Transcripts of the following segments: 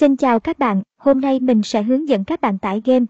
Xin chào các bạn, hôm nay mình sẽ hướng dẫn các bạn tải game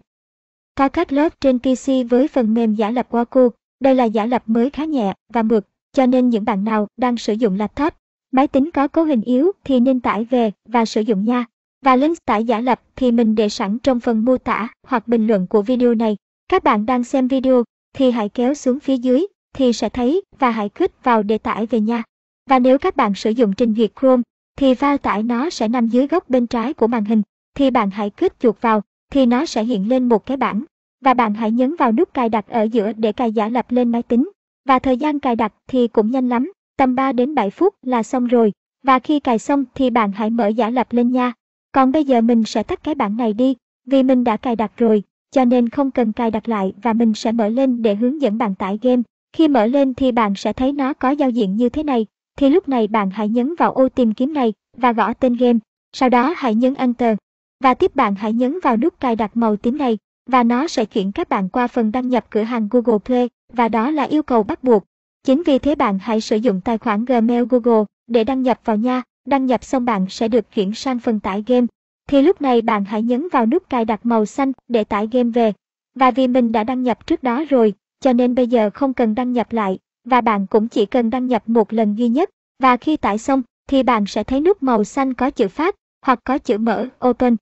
Carcat Love trên PC với phần mềm giả lập Waku. Đây là giả lập mới khá nhẹ và mượt, cho nên những bạn nào đang sử dụng laptop, máy tính có cấu hình yếu thì nên tải về và sử dụng nha. Và link tải giả lập thì mình để sẵn trong phần mô tả hoặc bình luận của video này. Các bạn đang xem video thì hãy kéo xuống phía dưới thì sẽ thấy và hãy click vào để tải về nha. Và nếu các bạn sử dụng trình duyệt Chrome thì file tải nó sẽ nằm dưới góc bên trái của màn hình, thì bạn hãy click chuột vào, thì nó sẽ hiện lên một cái bảng. Và bạn hãy nhấn vào nút cài đặt ở giữa để cài giả lập lên máy tính. Và thời gian cài đặt thì cũng nhanh lắm, tầm 3 đến 7 phút là xong rồi. Và khi cài xong thì bạn hãy mở giả lập lên nha. Còn bây giờ mình sẽ tắt cái bảng này đi, vì mình đã cài đặt rồi, cho nên không cần cài đặt lại và mình sẽ mở lên để hướng dẫn bạn tải game. Khi mở lên thì bạn sẽ thấy nó có giao diện như thế này, thì lúc này bạn hãy nhấn vào ô tìm kiếm này và gõ tên game. Sau đó hãy nhấn Enter. Và tiếp bạn hãy nhấn vào nút cài đặt màu tím này và nó sẽ chuyển các bạn qua phần đăng nhập cửa hàng Google Play và đó là yêu cầu bắt buộc. Chính vì thế bạn hãy sử dụng tài khoản Gmail Google để đăng nhập vào nha. Đăng nhập xong bạn sẽ được chuyển sang phần tải game. Thì lúc này bạn hãy nhấn vào nút cài đặt màu xanh để tải game về. Và vì mình đã đăng nhập trước đó rồi, cho nên bây giờ không cần đăng nhập lại và bạn cũng chỉ cần đăng nhập một lần duy nhất và khi tải xong thì bạn sẽ thấy nút màu xanh có chữ phát hoặc có chữ mở open.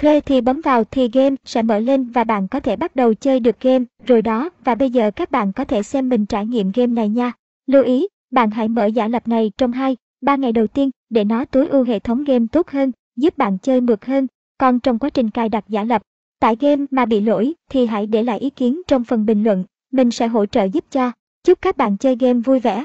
Play thì bấm vào thì game sẽ mở lên và bạn có thể bắt đầu chơi được game rồi đó và bây giờ các bạn có thể xem mình trải nghiệm game này nha. Lưu ý, bạn hãy mở giả lập này trong 2, 3 ngày đầu tiên để nó tối ưu hệ thống game tốt hơn, giúp bạn chơi mượt hơn. Còn trong quá trình cài đặt giả lập, tải game mà bị lỗi thì hãy để lại ý kiến trong phần bình luận, mình sẽ hỗ trợ giúp cho. Chúc các bạn chơi game vui vẻ.